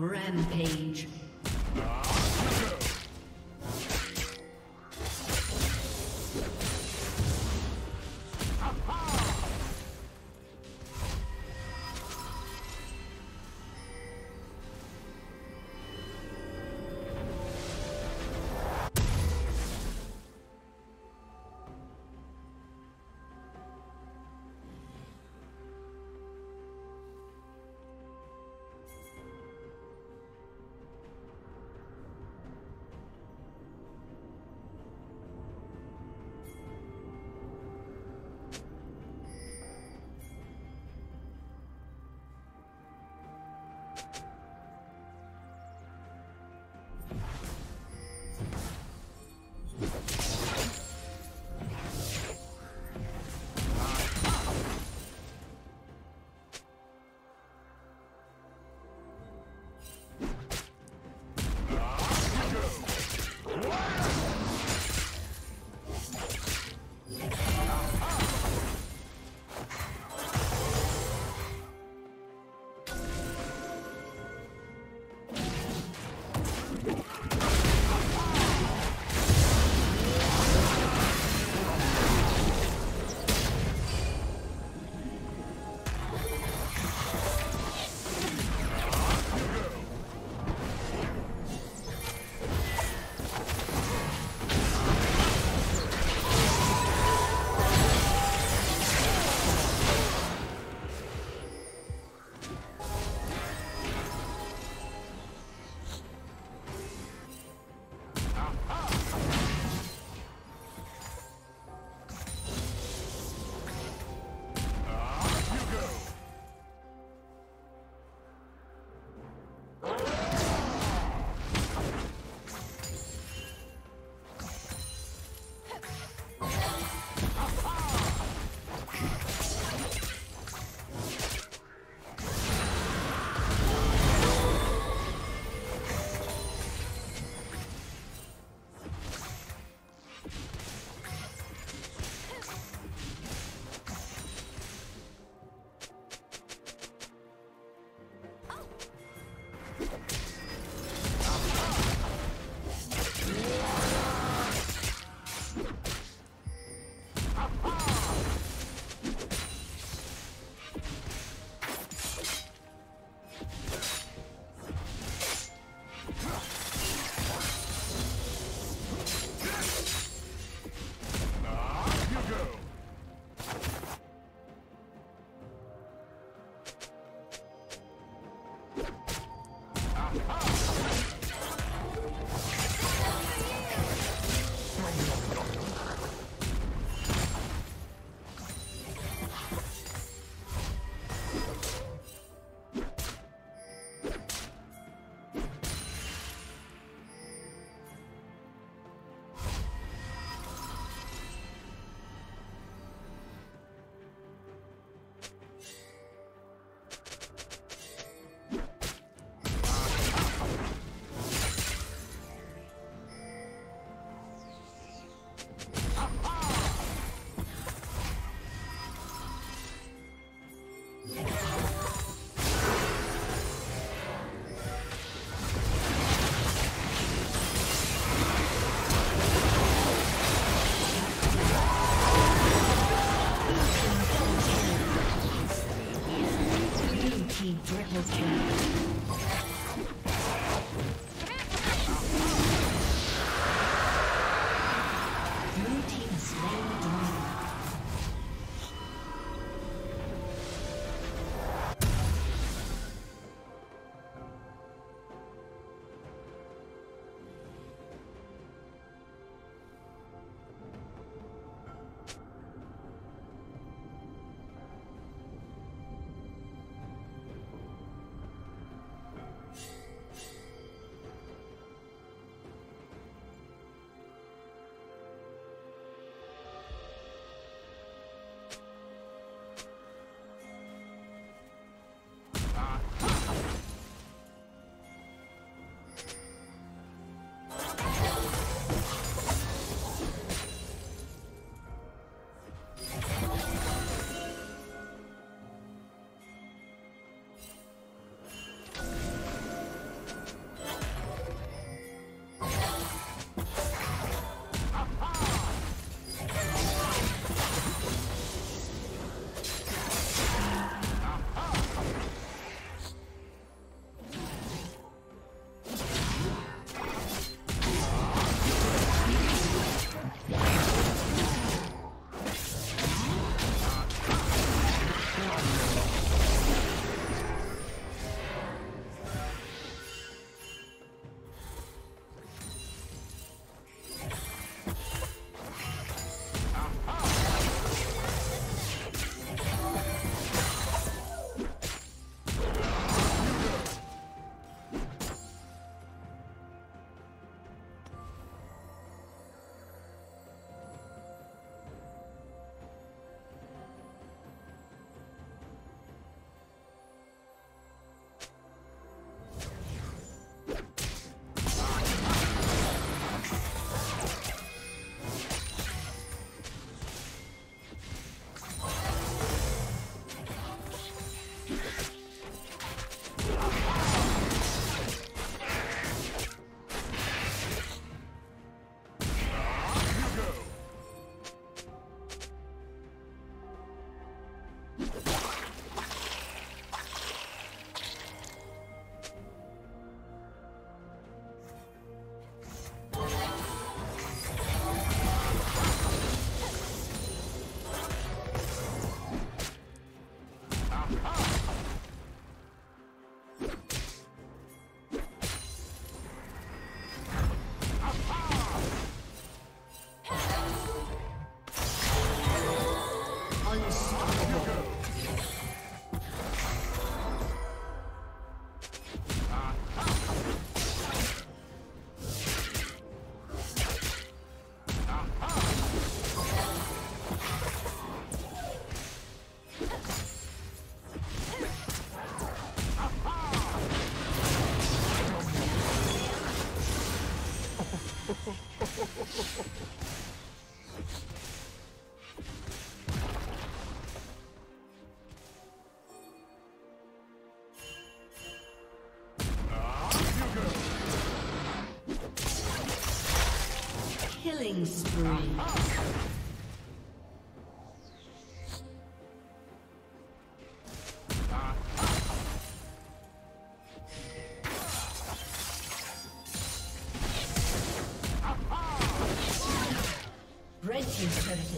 Rampage.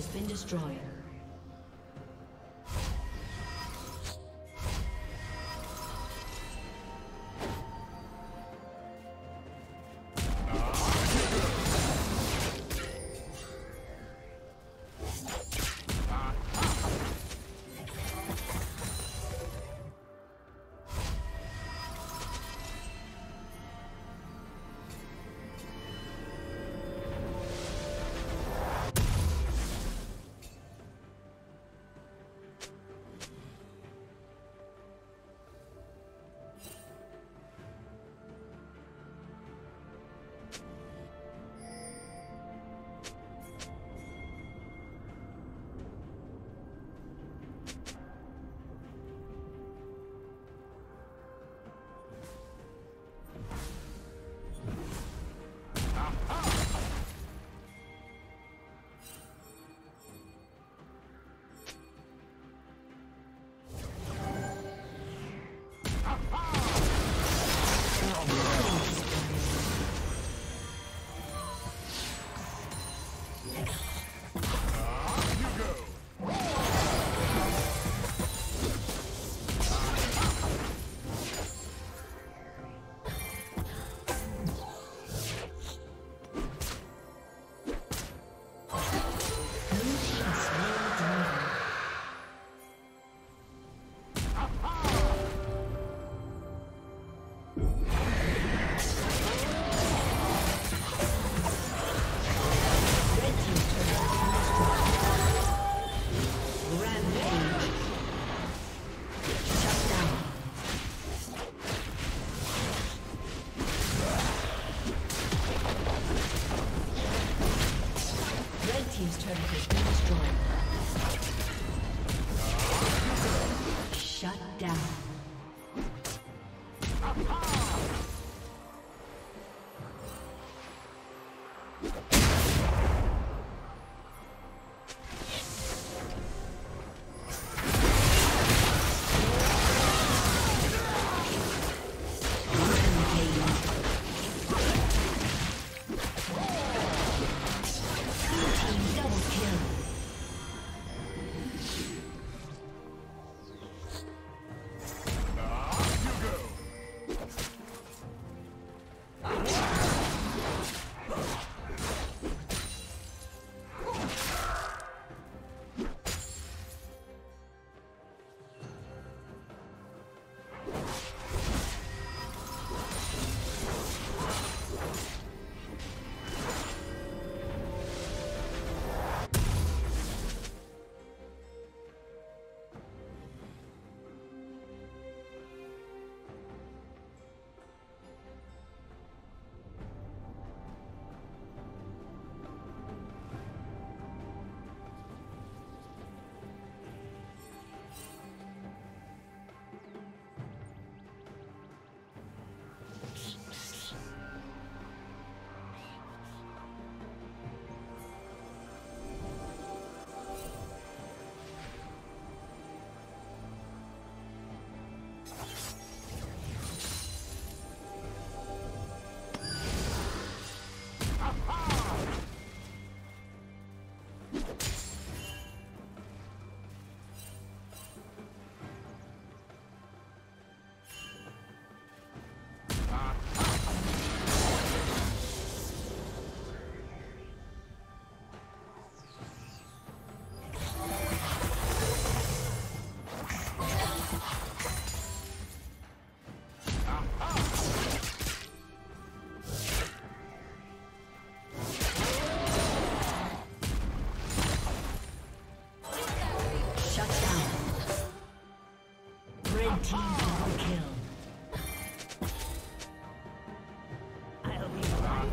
Has been destroyed. Ha!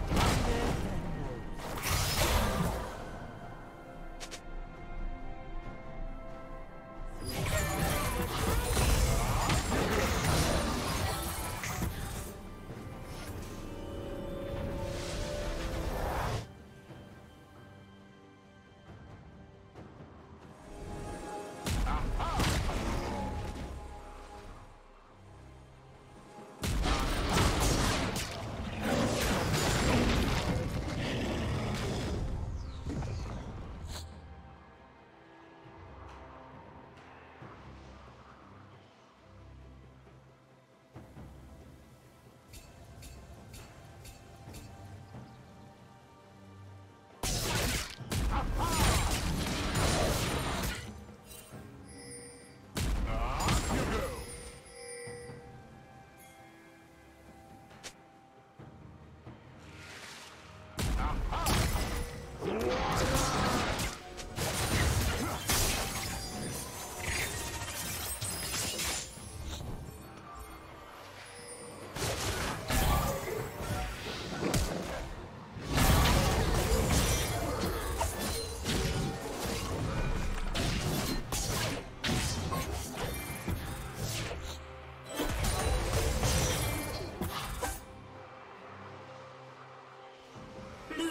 Oh.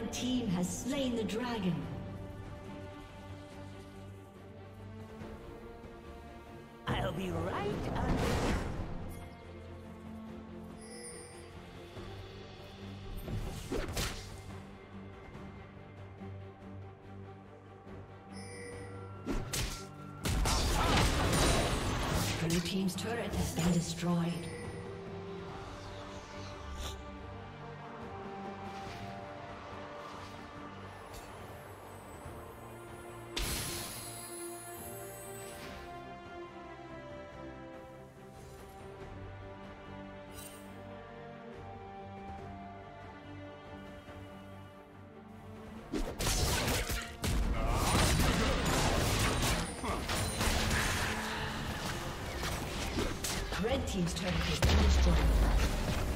Red team has slain the dragon. I'll be right under. Blue team's turret has been destroyed. Destroyed.